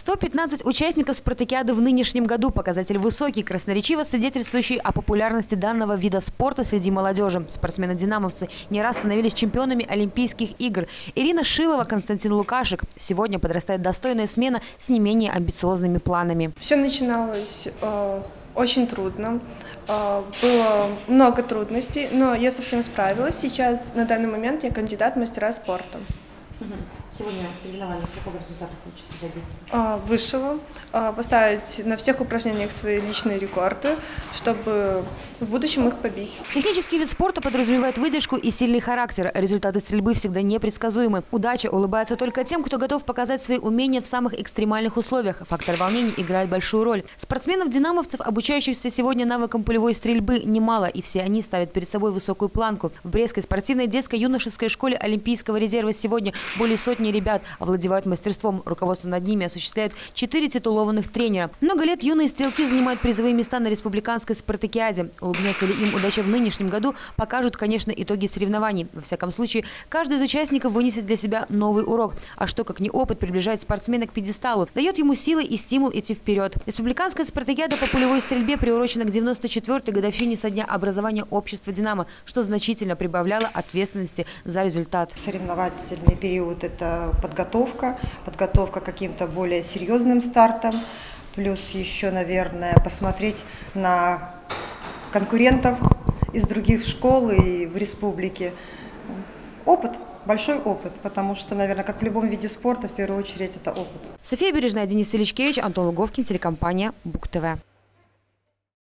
115 участников спартакиады в нынешнем году. Показатель высокий, красноречиво свидетельствующий о популярности данного вида спорта среди молодежи. Спортсмены-динамовцы не раз становились чемпионами Олимпийских игр. Ирина Шилова, Константин Лукашек. Сегодня подрастает достойная смена с не менее амбициозными планами. Все начиналось э, очень трудно. Э, было много трудностей, но я совсем справилась. Сейчас, на данный момент, я кандидат мастера спорта. Сегодня в соревнованиях какого результата хочется добиться? А, Высшего. А, Поставить на всех упражнениях свои личные рекорды, чтобы в будущем их побить. Технический вид спорта подразумевает выдержку и сильный характер. Результаты стрельбы всегда непредсказуемы. Удача улыбается только тем, кто готов показать свои умения в самых экстремальных условиях. Фактор волнений играет большую роль. Спортсменов-динамовцев, обучающихся сегодня навыкам полевой стрельбы, немало, и все они ставят перед собой высокую планку. В Брестской спортивной детско-юношеской школе Олимпийского резерва сегодня более сотни ребят овладевают мастерством. Руководство над ними осуществляет четыре титулованных тренера. Много лет юные стрелки занимают призовые места на республиканской спартакиаде. Улыбнется ли им удача в нынешнем году, покажут, конечно, итоги соревнований. Во всяком случае, каждый из участников вынесет для себя новый урок. А что, как не опыт, приближает спортсмена к пьедесталу, дает ему силы и стимул идти вперед. Республиканская спартакиада по полевой стрельбе приурочена к 94-й годовщине со дня образования общества «Динамо», что значительно прибавляло ответственности за результат. Соревновательный период – это подготовка, подготовка к каким-то более серьезным стартам, плюс еще, наверное, посмотреть на конкурентов из других школ и в республике. Опыт, большой опыт, потому что, наверное, как в любом виде спорта, в первую очередь это опыт. София Бережная, Денис Величкевич, Антон Луговкин, телекомпания «Бук-ТВ».